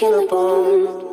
bruises, skin bone.